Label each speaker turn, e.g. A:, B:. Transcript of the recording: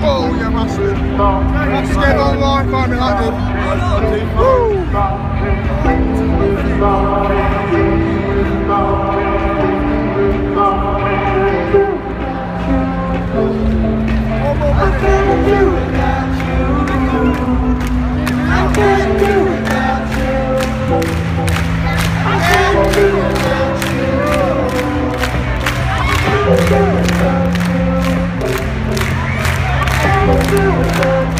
A: Oh, yeah, massive. I'm scared all life, I'm mean, like this. do it.